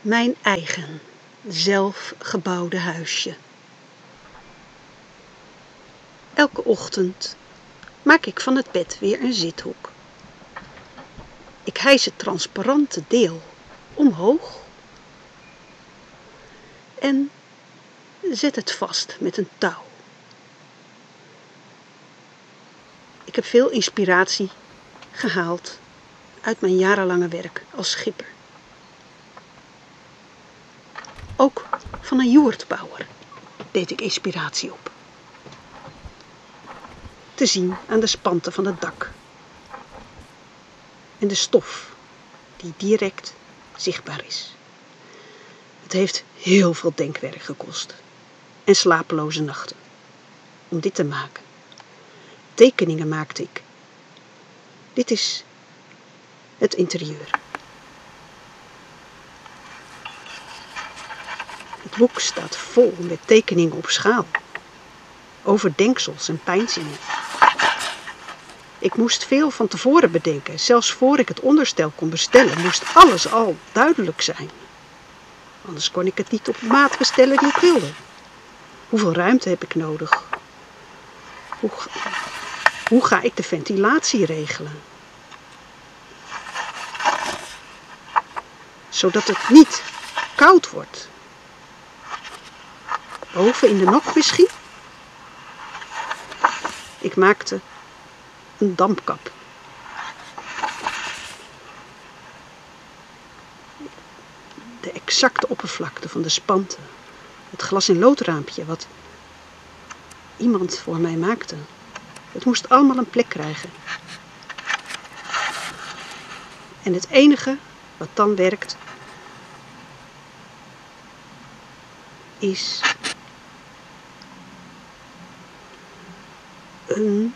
Mijn eigen, zelfgebouwde huisje. Elke ochtend maak ik van het bed weer een zithoek. Ik hijs het transparante deel omhoog en zet het vast met een touw. Ik heb veel inspiratie gehaald uit mijn jarenlange werk als schipper. Ook van een joertbouwer deed ik inspiratie op. Te zien aan de spanten van het dak. En de stof die direct zichtbaar is. Het heeft heel veel denkwerk gekost en slapeloze nachten om dit te maken. Tekeningen maakte ik. Dit is het interieur. Boek staat vol met tekeningen op schaal, over denksels en pijnzingen. Ik moest veel van tevoren bedenken. Zelfs voor ik het onderstel kon bestellen, moest alles al duidelijk zijn. Anders kon ik het niet op maat bestellen die ik wilde. Hoeveel ruimte heb ik nodig? Hoe, hoe ga ik de ventilatie regelen? Zodat het niet koud wordt. Boven in de nok misschien? Ik maakte een dampkap. De exacte oppervlakte van de spanten. Het glas- in loodraampje wat iemand voor mij maakte. Het moest allemaal een plek krijgen. En het enige wat dan werkt is een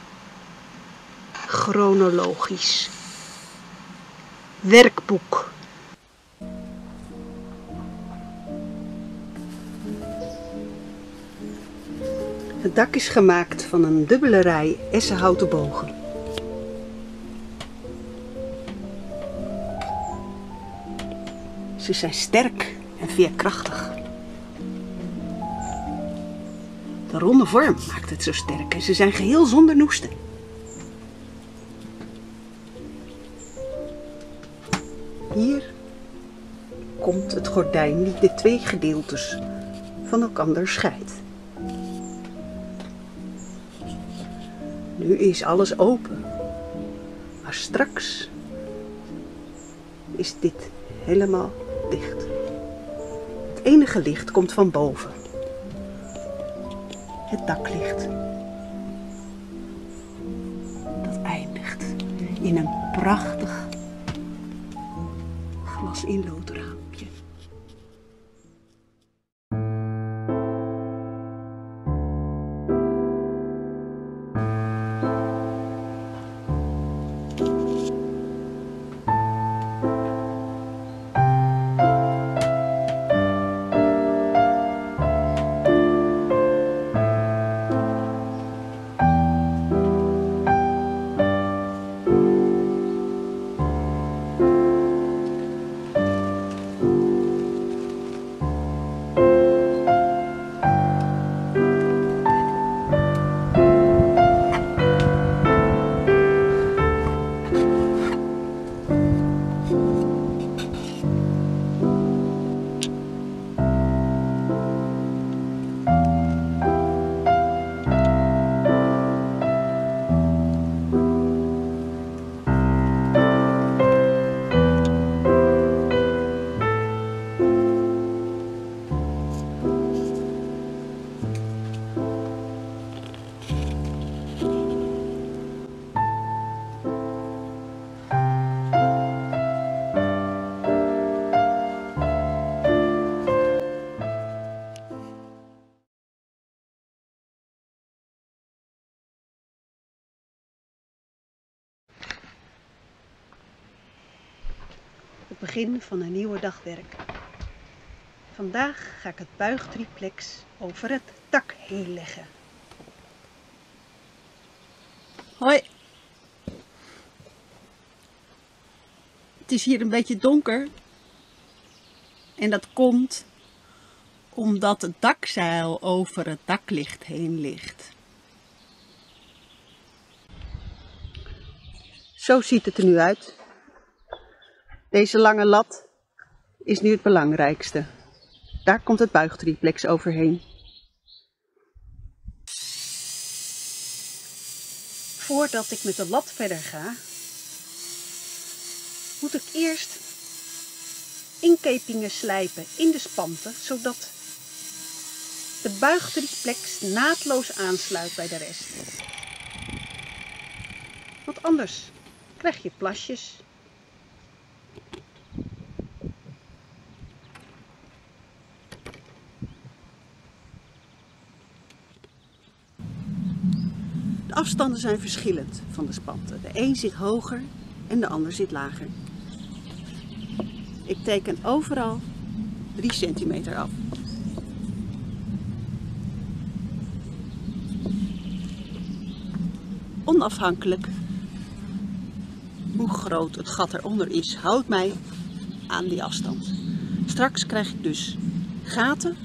chronologisch werkboek. Het dak is gemaakt van een dubbele rij essenhouten bogen. Ze zijn sterk en veerkrachtig. De ronde vorm maakt het zo sterk en ze zijn geheel zonder noesten. Hier komt het gordijn die de twee gedeeltes van elkaar scheidt. Nu is alles open, maar straks is dit helemaal dicht. Het enige licht komt van boven. Het daklicht. Dat eindigt in een prachtig glas in Het begin van een nieuwe dagwerk. Vandaag ga ik het buigtriplex over het dak heen leggen. Hoi. Het is hier een beetje donker. En dat komt omdat het dakzeil over het daklicht heen ligt. Zo ziet het er nu uit. Deze lange lat is nu het belangrijkste. Daar komt het buigtriplex overheen. Voordat ik met de lat verder ga, moet ik eerst inkepingen slijpen in de spanten, zodat de buigtriplex naadloos aansluit bij de rest. Want anders krijg je plasjes. Afstanden zijn verschillend van de spanten. De een zit hoger en de ander zit lager. Ik teken overal 3 centimeter af. Onafhankelijk hoe groot het gat eronder is, houdt mij aan die afstand. Straks krijg ik dus gaten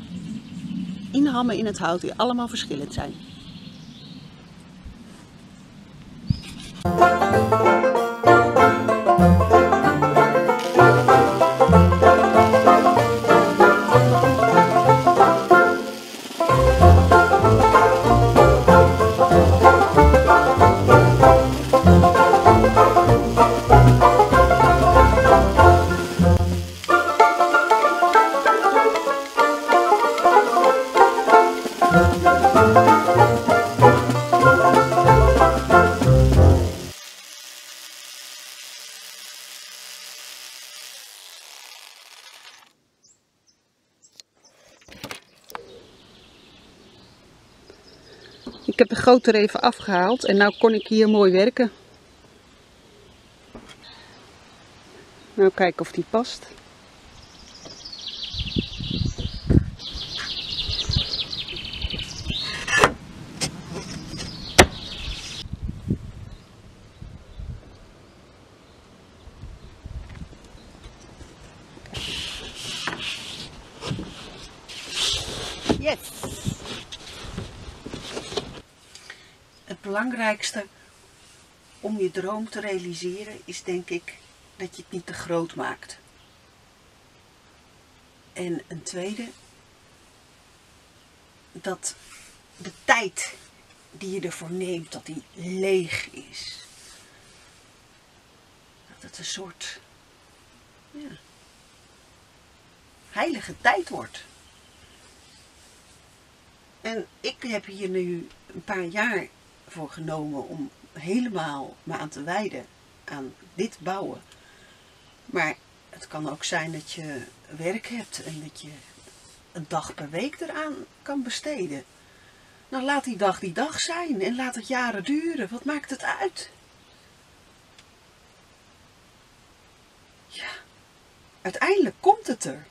inhammen in het hout die allemaal verschillend zijn. Ik heb de grote er even afgehaald en nu kon ik hier mooi werken. Nou kijken of die past. Belangrijkste om je droom te realiseren is denk ik dat je het niet te groot maakt. En een tweede, dat de tijd die je ervoor neemt, dat die leeg is. Dat het een soort ja, heilige tijd wordt. En ik heb hier nu een paar jaar voor genomen om helemaal me aan te wijden aan dit bouwen. Maar het kan ook zijn dat je werk hebt en dat je een dag per week eraan kan besteden. Nou, laat die dag die dag zijn en laat het jaren duren. Wat maakt het uit? Ja, uiteindelijk komt het er.